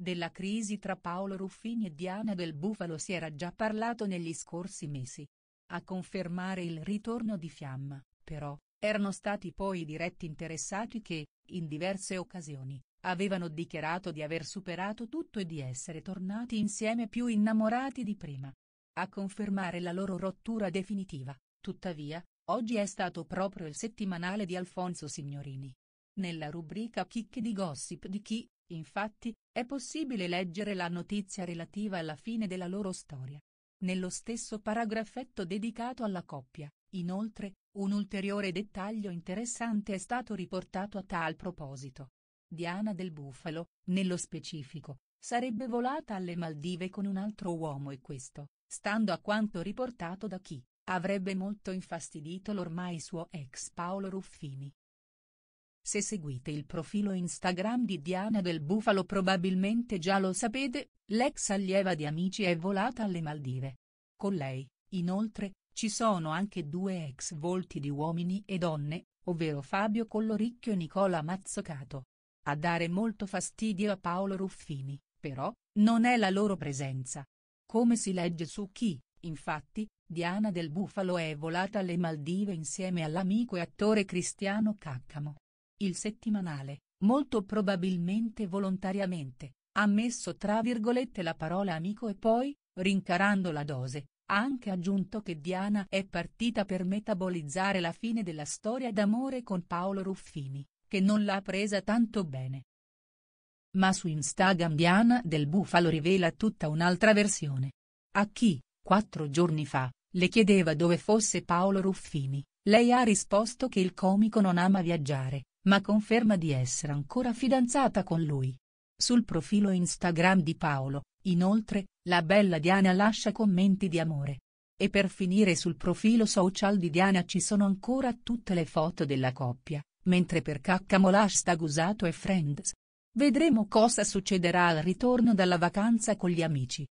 Della crisi tra Paolo Ruffini e Diana del Bufalo si era già parlato negli scorsi mesi. A confermare il ritorno di Fiamma, però, erano stati poi i diretti interessati che, in diverse occasioni, avevano dichiarato di aver superato tutto e di essere tornati insieme più innamorati di prima. A confermare la loro rottura definitiva, tuttavia, oggi è stato proprio il settimanale di Alfonso Signorini. Nella rubrica Chicche di Gossip di chi, infatti, è possibile leggere la notizia relativa alla fine della loro storia. Nello stesso paragrafetto dedicato alla coppia, inoltre, un ulteriore dettaglio interessante è stato riportato a tal proposito. Diana del Bufalo, nello specifico, sarebbe volata alle Maldive con un altro uomo e questo, stando a quanto riportato da chi, avrebbe molto infastidito l'ormai suo ex Paolo Ruffini. Se seguite il profilo Instagram di Diana del Bufalo probabilmente già lo sapete, l'ex allieva di Amici è volata alle Maldive. Con lei, inoltre, ci sono anche due ex volti di uomini e donne, ovvero Fabio Colloricchio e Nicola Mazzocato. A dare molto fastidio a Paolo Ruffini, però, non è la loro presenza. Come si legge su chi, infatti, Diana del Bufalo è volata alle Maldive insieme all'amico e attore Cristiano Caccamo. Il settimanale, molto probabilmente volontariamente, ha messo tra virgolette la parola amico e poi, rincarando la dose, ha anche aggiunto che Diana è partita per metabolizzare la fine della storia d'amore con Paolo Ruffini, che non l'ha presa tanto bene. Ma su Instagram Diana del Bufalo rivela tutta un'altra versione. A chi, quattro giorni fa, le chiedeva dove fosse Paolo Ruffini, lei ha risposto che il comico non ama viaggiare, ma conferma di essere ancora fidanzata con lui. Sul profilo Instagram di Paolo, inoltre, la bella Diana lascia commenti di amore. E per finire sul profilo social di Diana ci sono ancora tutte le foto della coppia, mentre per Caccamo l'hashtag usato è Friends. Vedremo cosa succederà al ritorno dalla vacanza con gli amici.